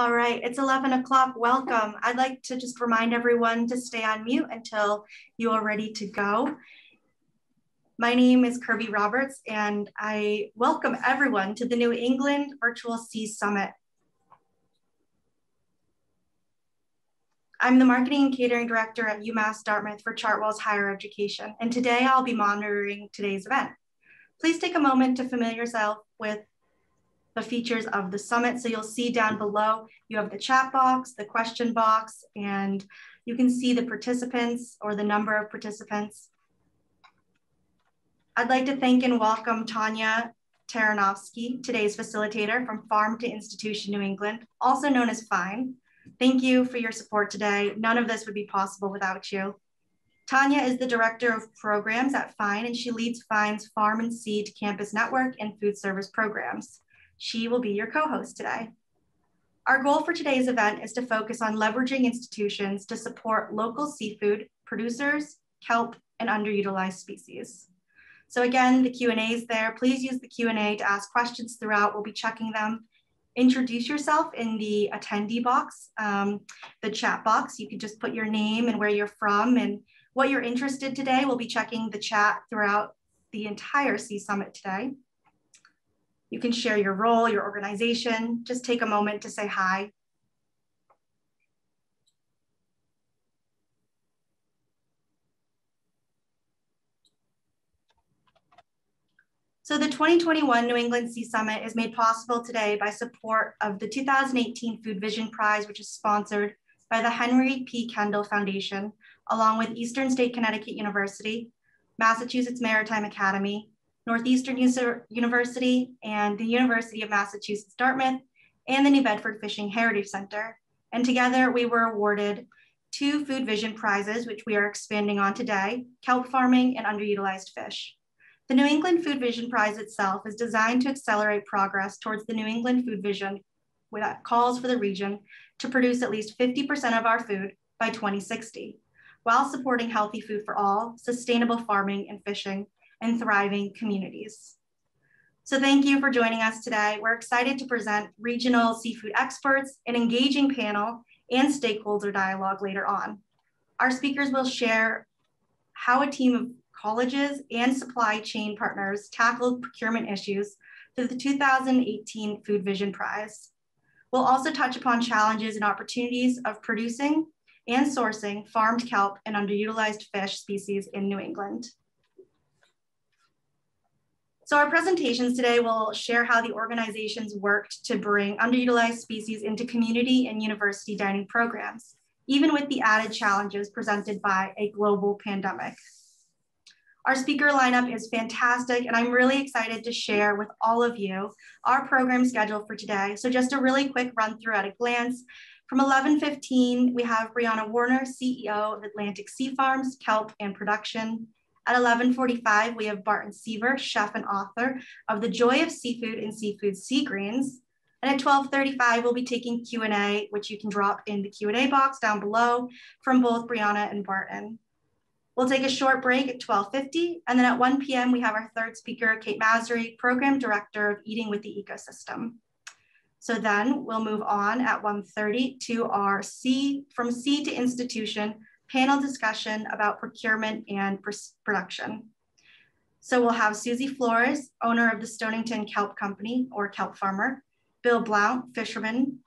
All right, it's 11 o'clock. Welcome. I'd like to just remind everyone to stay on mute until you are ready to go. My name is Kirby Roberts, and I welcome everyone to the New England Virtual Sea Summit. I'm the Marketing and Catering Director at UMass Dartmouth for Chartwells Higher Education, and today I'll be monitoring today's event. Please take a moment to familiar yourself with the features of the summit. So you'll see down below, you have the chat box, the question box, and you can see the participants or the number of participants. I'd like to thank and welcome Tania Taranovski, today's facilitator from Farm to Institution New England, also known as FINE. Thank you for your support today. None of this would be possible without you. Tanya is the Director of Programs at FINE, and she leads FINE's Farm and Seed Campus Network and Food Service programs. She will be your co-host today. Our goal for today's event is to focus on leveraging institutions to support local seafood producers, kelp, and underutilized species. So again, the Q&A is there. Please use the Q&A to ask questions throughout. We'll be checking them. Introduce yourself in the attendee box, um, the chat box. You can just put your name and where you're from and what you're interested today. We'll be checking the chat throughout the entire Sea Summit today. You can share your role, your organization. Just take a moment to say hi. So the 2021 New England Sea Summit is made possible today by support of the 2018 Food Vision Prize, which is sponsored by the Henry P. Kendall Foundation, along with Eastern State Connecticut University, Massachusetts Maritime Academy, Northeastern University, and the University of Massachusetts Dartmouth, and the New Bedford Fishing Heritage Center. And together we were awarded two Food Vision prizes, which we are expanding on today, kelp farming and underutilized fish. The New England Food Vision Prize itself is designed to accelerate progress towards the New England Food Vision that uh, calls for the region to produce at least 50% of our food by 2060, while supporting healthy food for all, sustainable farming and fishing, and thriving communities. So thank you for joining us today. We're excited to present regional seafood experts, an engaging panel, and stakeholder dialogue later on. Our speakers will share how a team of colleges and supply chain partners tackled procurement issues through the 2018 Food Vision Prize. We'll also touch upon challenges and opportunities of producing and sourcing farmed kelp and underutilized fish species in New England. So our presentations today will share how the organizations worked to bring underutilized species into community and university dining programs, even with the added challenges presented by a global pandemic. Our speaker lineup is fantastic, and I'm really excited to share with all of you our program schedule for today. So just a really quick run through at a glance. From 11.15, we have Briana Warner, CEO of Atlantic Sea Farms, Kelp and Production. At 11.45, we have Barton Seaver, chef and author of The Joy of Seafood and Seafood Sea Greens. And at 12.35, we'll be taking Q&A, which you can drop in the Q&A box down below from both Briana and Barton. We'll take a short break at 12.50, and then at 1 p.m. we have our third speaker, Kate Masury, Program Director of Eating with the Ecosystem. So then we'll move on at 1.30 to our Sea, from Sea to institution, panel discussion about procurement and production. So we'll have Suzie Flores, owner of the Stonington Kelp Company or Kelp Farmer, Bill Blount, fisherman,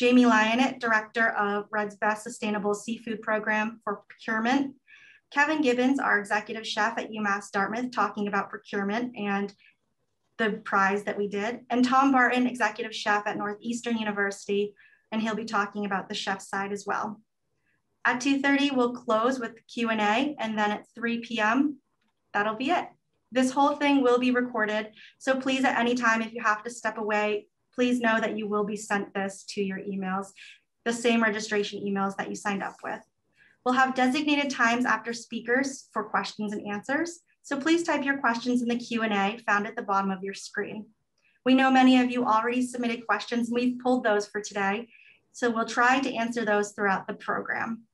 Jamey Lionette, director of Red's Best Sustainable Seafood Program for Procurement, Kevin Gibbons, our executive chef at UMass Dartmouth, talking about procurement and the prize that we did, and Tom Barton, executive chef at Northeastern University, and he'll be talking about the chef side as well. At 2.30, we'll close with Q&A, and then at 3 p.m., that'll be it. This whole thing will be recorded, so please at any time, if you have to step away, please know that you will be sent this to your emails, the same registration emails that you signed up with. We'll have designated times after speakers for questions and answers. So please type your questions in the Q&A found at the bottom of your screen. We know many of you already submitted questions and we've pulled those for today. So we'll try to answer those throughout the program.